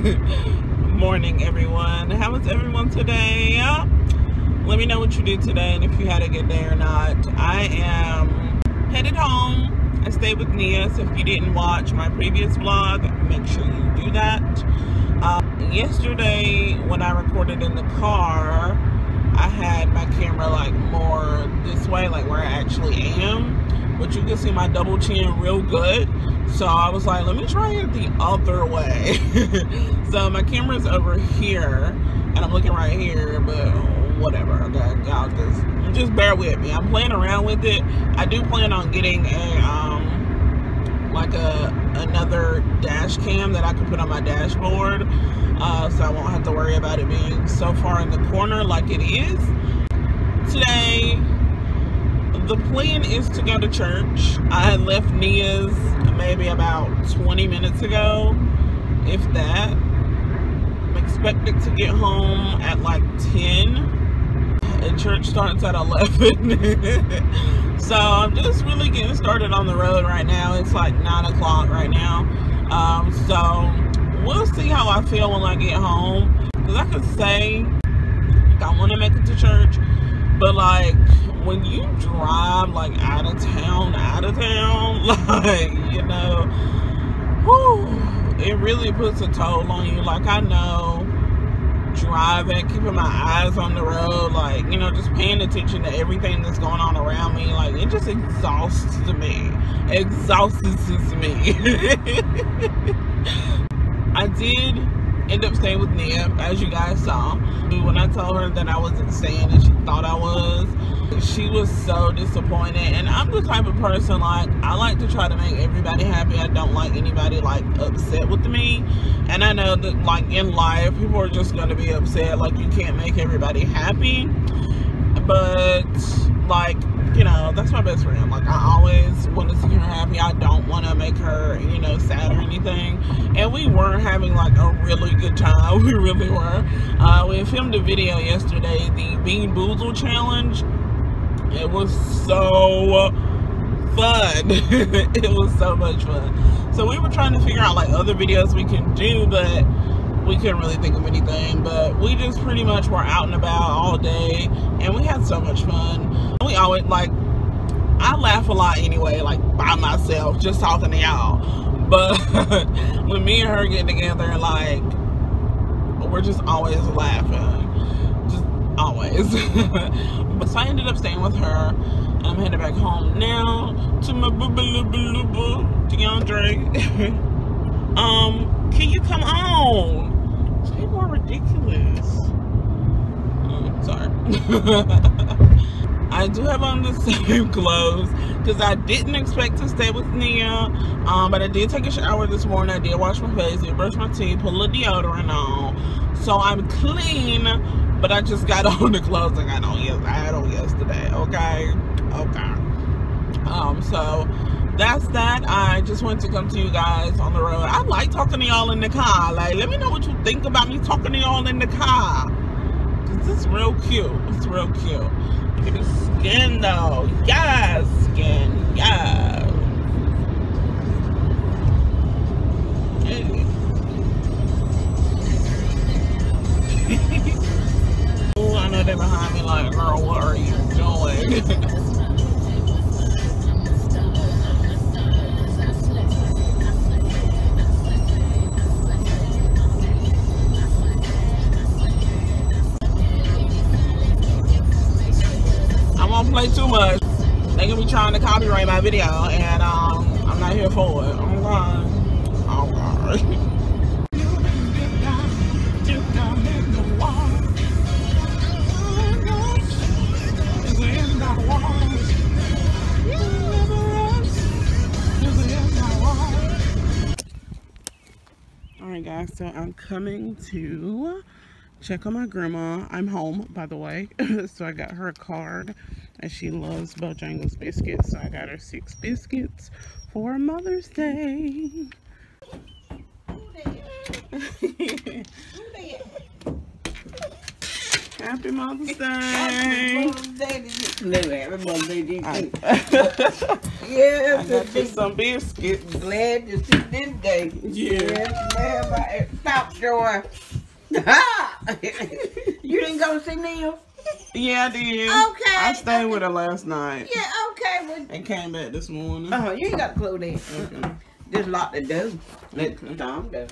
morning, everyone. How was everyone today? Let me know what you did today and if you had a good day or not. I am headed home. I stayed with Nia, so if you didn't watch my previous vlog, make sure you do that. Uh, yesterday, when I recorded in the car, I had my camera like more this way, like where I actually am. But you can see my double chin real good. So I was like, let me try it the other way. so my camera's over here and I'm looking right here, but whatever. Okay, y'all just just bear with me. I'm playing around with it. I do plan on getting a um like a another dash cam that I can put on my dashboard. Uh, so I won't have to worry about it being so far in the corner like it is. Today the plan is to go to church. I left Nia's maybe about 20 minutes ago, if that. I'm expected to get home at like 10. And church starts at 11. so I'm just really getting started on the road right now. It's like 9 o'clock right now. Um, so we'll see how I feel when I get home. Because I could say I want to make it to church. But like when you drive like out of town, out of town, like, you know, whew, it really puts a toll on you. Like, I know driving, keeping my eyes on the road, like, you know, just paying attention to everything that's going on around me, like, it just exhausts me. Exhausts me. I did end up staying with Nia, as you guys saw. When I told her that I wasn't staying and she thought I was, she was so disappointed. And I'm the type of person, like, I like to try to make everybody happy. I don't like anybody, like, upset with me. And I know that, like, in life, people are just going to be upset. Like, you can't make everybody happy. But, like, you know, that's my best friend. Like, I always want to see her happy. I don't want to make her, you know, sad or anything. And we were having, like, a really good time. We really were. Uh, we filmed a video yesterday, the Bean Boozle Challenge. It was so fun. it was so much fun. So we were trying to figure out, like, other videos we can do, but we couldn't really think of anything but we just pretty much were out and about all day and we had so much fun we always like i laugh a lot anyway like by myself just talking to y'all but when me and her get together like we're just always laughing always but so i ended up staying with her i'm headed back home now to my boo boo boo boo deandre um can you come on people are ridiculous. Oh, sorry. I do have on the same clothes because I didn't expect to stay with Nia. Um, but I did take a shower this morning. I did wash my face, did brush my teeth, put a little deodorant on. So I'm clean, but I just got on the clothes I got on, yes, I had on yesterday. Okay? Okay. Um, so that's that. I just wanted to come to you guys on the road. I like talking to y'all in the car. Like, let me know what you think about me talking to y'all in the car. Cause it's real cute. It's real cute. Skin though. Yes, skin. Yes. They're behind me like, girl, what are you doing? play too much. They gonna be trying to copyright my video, and um, I'm not here for it. Oh God. Oh God. Guys, so I'm coming to check on my grandma. I'm home, by the way. so I got her a card and she loves Bojangles biscuits. So I got her six biscuits for Mother's Day. Happy Mother's Day. Happy Mother's Day to you. No, happy Mother's Day to you. I, Yes, I got you some biscuits. glad to see this day. Yeah. Yes, Stop, Joy. you didn't go see Nia? Yeah, I did. Okay, I stayed with her last night Yeah, okay. Well, and came back this morning. uh, you ain't got to close in. Okay. Just lot to door. Let Tom do.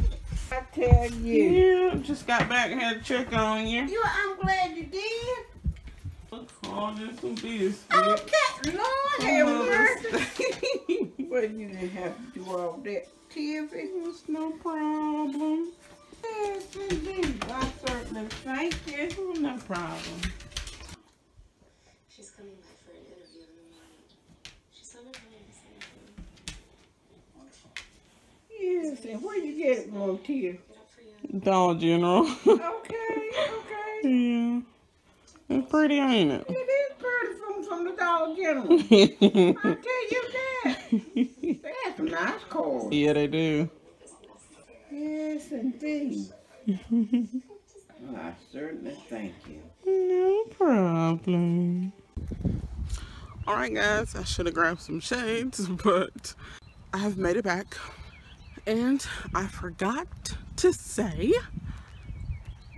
I tell you. Yeah, just got back and had to check on you. You, I'm glad you did. Oh, just some biscuits. Okay, Lord have mercy. Well, you didn't have to do all that, Tiffy. It's no problem. Yes, indeed. I certainly thank you. Oh, no problem. She's coming back for an interview in a minute. She's on her way to San Yes, and where you get it from, Tiff? Get up for you. Dollar General. Okay, okay. yeah. It's pretty, ain't it? It is pretty from, from the Dollar General. it? I'll tell you that. They have some nice cars. yeah, they do. Yes, indeed. well, I certainly thank you. No problem. Alright guys, I should have grabbed some shades, but I have made it back. And I forgot to say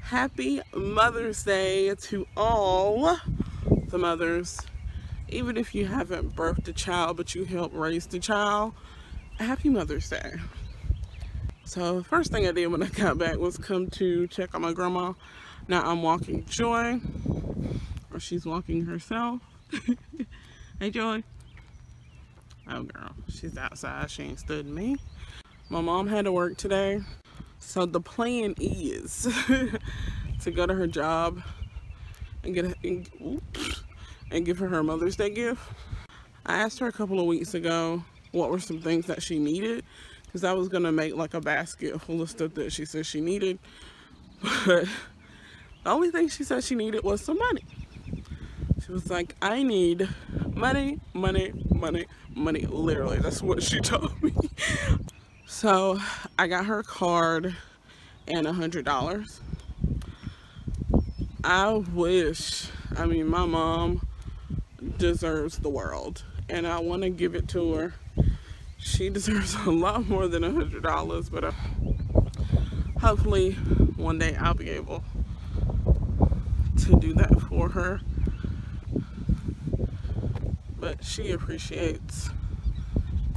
Happy Mother's Day to all the mothers. Even if you haven't birthed a child, but you helped raise the child, Happy Mother's Day. So first thing I did when I got back was come to check on my grandma. Now I'm walking Joy, or she's walking herself. hey Joy. Oh girl, she's outside. She ain't stood me. My mom had to work today, so the plan is to go to her job and get and, and give her her Mother's Day gift. I asked her a couple of weeks ago what were some things that she needed because I was gonna make like a basket full of stuff that she said she needed, but the only thing she said she needed was some money. She was like, I need money, money, money, money. Literally, that's what she told me. So I got her card and a hundred dollars. I wish, I mean, my mom deserves the world and I want to give it to her. She deserves a lot more than a hundred dollars, but uh, hopefully one day I'll be able to do that for her. But she appreciates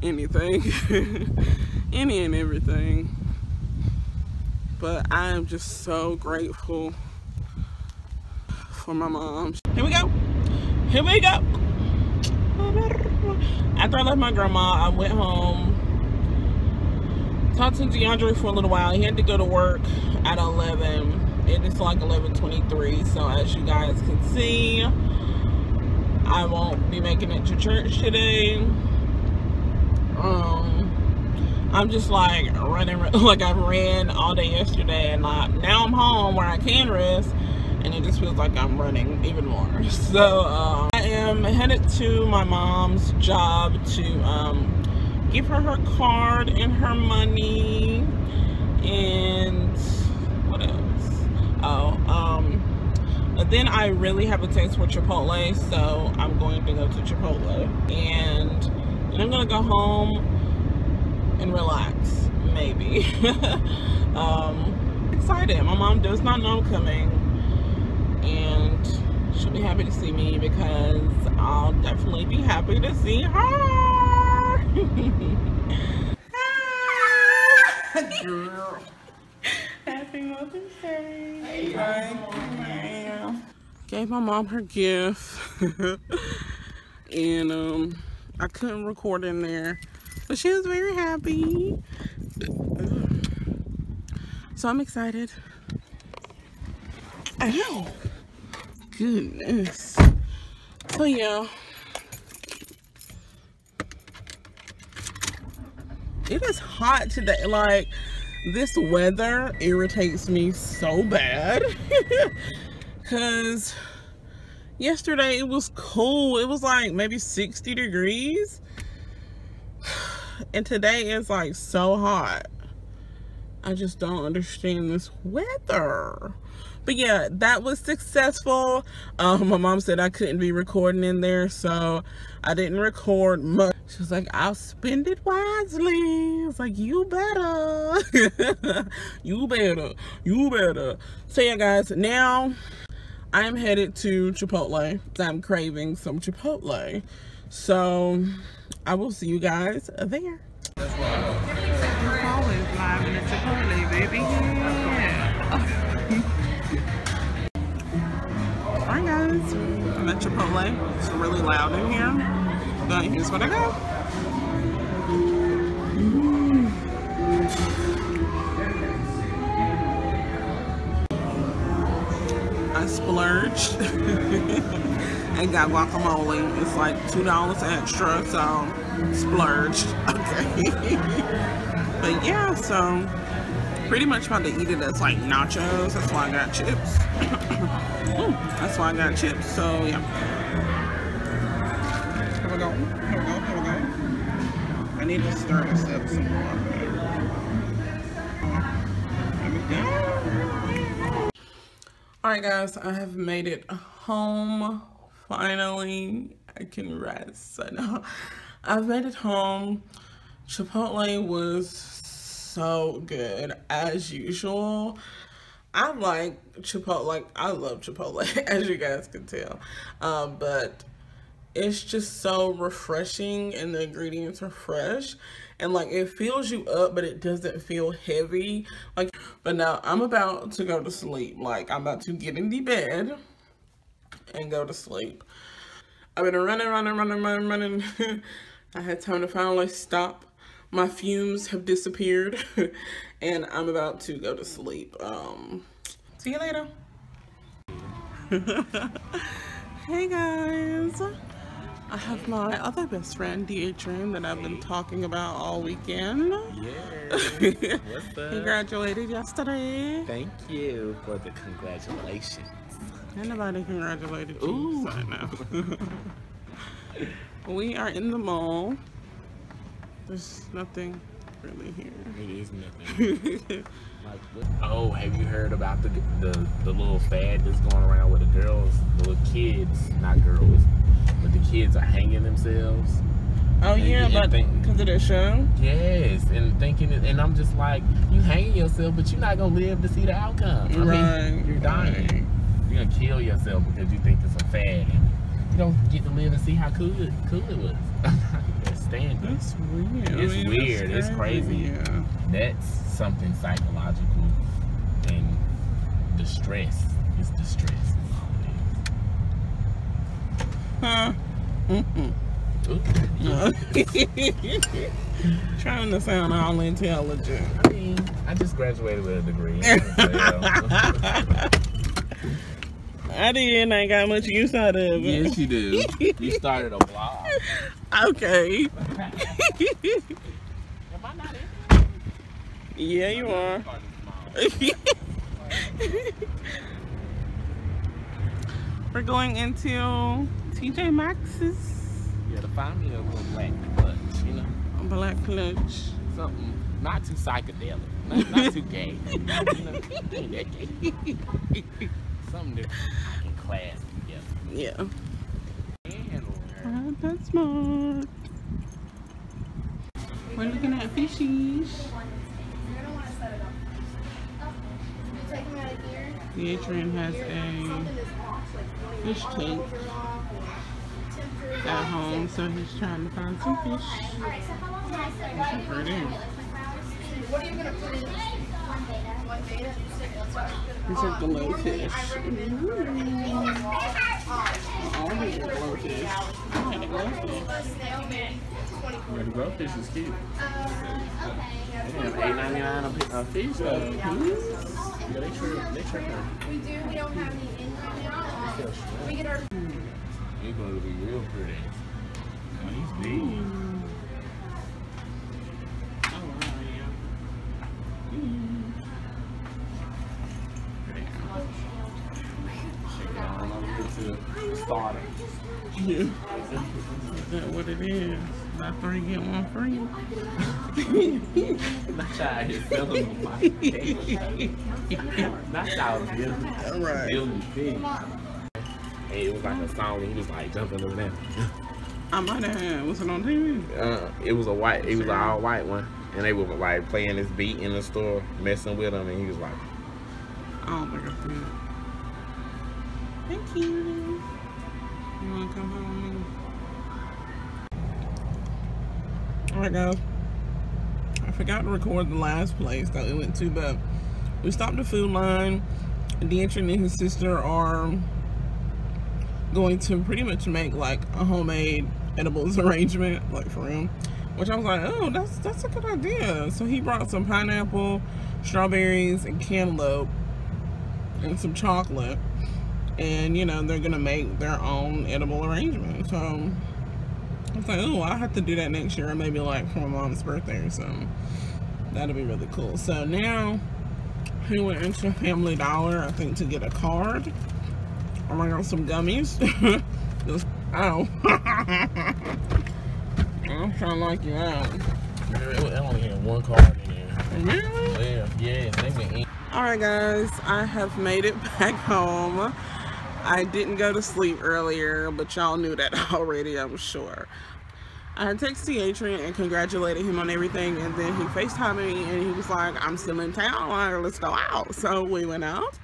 anything, any and everything. But I am just so grateful for my mom. Here we go. Here we go. After I left my grandma, I went home. Talked to DeAndre for a little while. He had to go to work at 11. It is like 11:23. So as you guys can see, I won't be making it to church today. Um, I'm just like running like I ran all day yesterday, and I, now I'm home where I can rest, and it just feels like I'm running even more. So um, am headed to my mom's job to um, give her her card and her money, and what else? Oh, um. But then I really have a taste for Chipotle, so I'm going to go to Chipotle. And then I'm gonna go home and relax, maybe. um, excited. My mom does not know I'm coming. Be happy to see me because I'll definitely be happy to see her. Happy Mother's Day. Yeah. Gave my mom her gift. and um I couldn't record in there. But she was very happy. So I'm excited. Ow. Goodness. So yeah. It is hot today. Like this weather irritates me so bad because yesterday it was cool it was like maybe 60 degrees and today it's like so hot I just don't understand this weather. But yeah, that was successful. Um, my mom said I couldn't be recording in there, so I didn't record much. She was like, I'll spend it wisely. It's like, you better. you better. You better. So yeah, guys, now I am headed to Chipotle. I'm craving some Chipotle. So I will see you guys there. Always live in Chipotle, baby. Alright guys, I'm at Chipotle. It's really loud in here. But here's what I got. I splurged and got guacamole. It's like $2 extra, so splurged. Okay. but yeah, so pretty much about to eat it as like nachos. That's why I got chips. Ooh, that's why I got chips. So yeah. Here we go. Here we go. Here we go. I need to stir this up some more. Here we go. Alright guys, I have made it home. Finally, I can rest. I know. I've made it home. Chipotle was so good as usual. I like Chipotle, like I love Chipotle as you guys can tell. Um, but it's just so refreshing and the ingredients are fresh. And like it fills you up but it doesn't feel heavy. Like but now i'm about to go to sleep. Like i'm about to get in the bed and go to sleep. I've been running running running running running. I had time to finally stop my fumes have disappeared and i'm about to go to sleep um see you later hey guys I have my other best friend, Deatrin, that I've been talking about all weekend. Yeah. What's up? he graduated yesterday. Thank you for the congratulations. Ain't nobody congratulated you. Ooh. So no. we are in the mall. There's nothing really here. It is nothing. like, oh, have you heard about the, the the little fad that's going around with the girls, the little kids, not girls, but the kids are hanging themselves? oh And yeah, but because of the show. Yes, and thinking, and I'm just like, you hanging yourself, but you're not gonna live to see the outcome. I Right, mean, you're dying. right. You're gonna kill yourself because you think it's a fad, and you don't get to live and see how cool it, cool it was. I it. That's weird. It's that's weird, it's crazy. Yeah. That's something psychological and distress. It's distress. Huh. Mm-mm. it is. Ooh. Trying to sound all intelligent. I mean, I just graduated with a degree. I didn't. I ain't got much use out of it. yes, you do. You started a blog. Okay. Am I not in? yeah, you are. We're going into TJ Maxx's Yeah, to find me a little black clutch, you know, Black Clutch. something not too psychedelic, not, not too gay. you know, gay. something that I can class together. Yeah. And that's smart. We're looking at fishies. Deatrin has a fish tank at home, so he's trying to find some fish. That's pretty. What are you gonna put in this? One betta. He took the little fish. Oh, he did blowfish. I like the blowfish. the blowfish is cute. Uh, okay. They have eight ninety nine a fish though. Yeah, they trip. They trip. We do. We don't have any in right now. We get our. He's gonna be real pretty. Oh, he's big. To the starter. Yeah. Is that what it is? Buy three, get one free. Not y'all just selling them my Not y'all building. Right. Building big. And it was like a song and he was like jumping over there. I might have had. Was it on TV? Uh, it was a white, it was an all white one. And they were like playing this beat in the store, messing with him, and he was like, I don't think I see it. Thank you. You wanna come home? Alright guys. I forgot to record the last place that we went to, but we stopped at Food Lion. Deandra and his sister are going to pretty much make like a homemade edibles arrangement, like for real. Which I was like, oh, that's that's a good idea. So he brought some pineapple, strawberries, and cantaloupe, and some chocolate. And you know they're gonna make their own edible arrangement. So I was like, oh, I have to do that next year, maybe like for my mom's birthday or something. That'll be really cool. So now he went into Family Dollar, I think, to get a card. Oh my god, some gummies. Just, ow. I'm trying to like you out. I only had one card in there. Really? Yeah, yeah, they. Alright guys, I have made it back home. I didn't go to sleep earlier, but y'all knew that already, I'm sure. I texted Adrian and congratulated him on everything, and then he FaceTimed me and he was like, I'm still in town, like, let's go out. So we went out.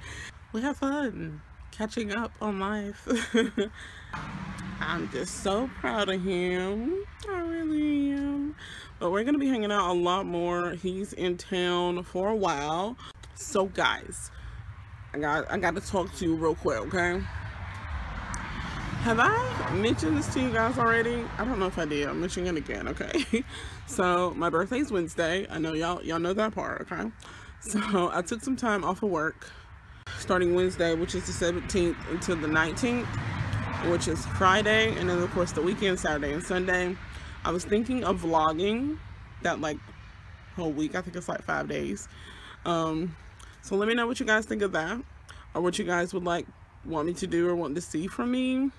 We had fun catching up on life. I'm just so proud of him. I really am. But we're going to be hanging out a lot more. He's in town for a while. So guys, I got I got to talk to you real quick, okay? Have I mentioned this to you guys already? I don't know if I did. I'm mentioning it again, okay? so my birthday's Wednesday. I know y'all y'all know that part, okay? So I took some time off of work starting Wednesday, which is the 17th, until the 19th, which is Friday, and then of course the weekend, Saturday and Sunday. I was thinking of vlogging that like whole week. I think it's like five days. Um, so let me know what you guys think of that, or what you guys would like want me to do or want to see from me.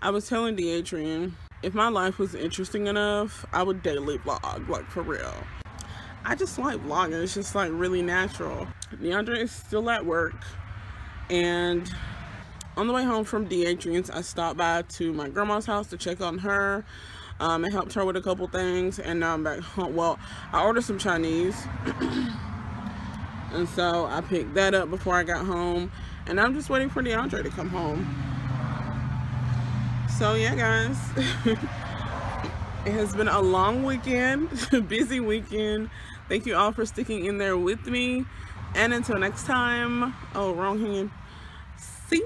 I was telling Deatrin, if my life was interesting enough, I would daily vlog, like for real. I just like vlogging. It's just like really natural. Deandra is still at work, and on the way home from Deatrin's, I stopped by to my grandma's house to check on her. Um, and helped her with a couple things, and now I'm back home. Well, I ordered some Chinese. and so I picked that up before I got home. And I'm just waiting for DeAndre to come home. So yeah guys. It has been a long weekend busy weekend. Thank you all for sticking in there with me. And until next time oh wrong hand. See